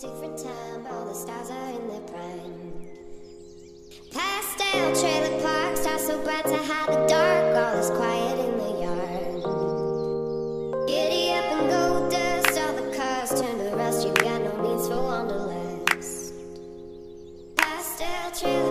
different time, all the stars are in their prime. Pastel trailer parks are so bright to hide the dark, all is quiet in the yard. Giddy up and gold dust, all the cars turn to rust, you got no means for wanderlust. Pastel trailer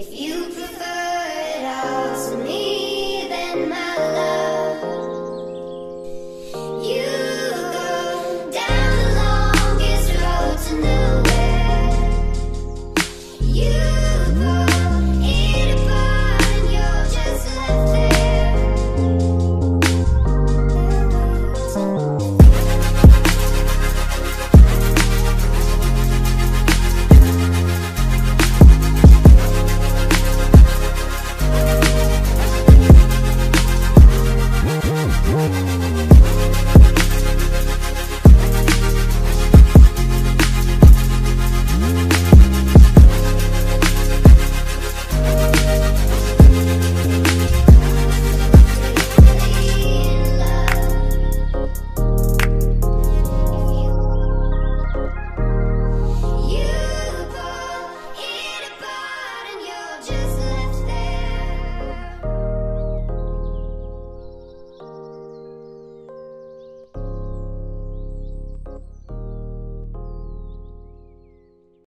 If you prefer it all to me, then my love.